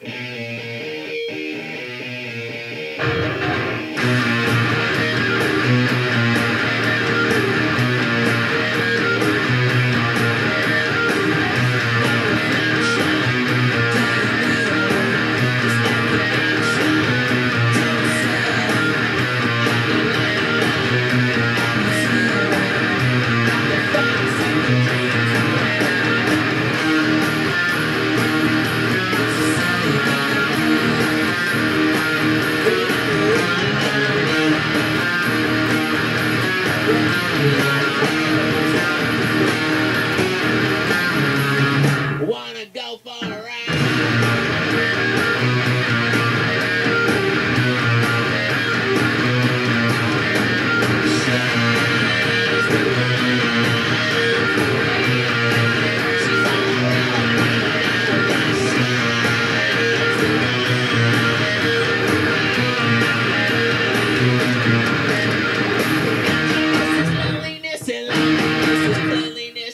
Wanna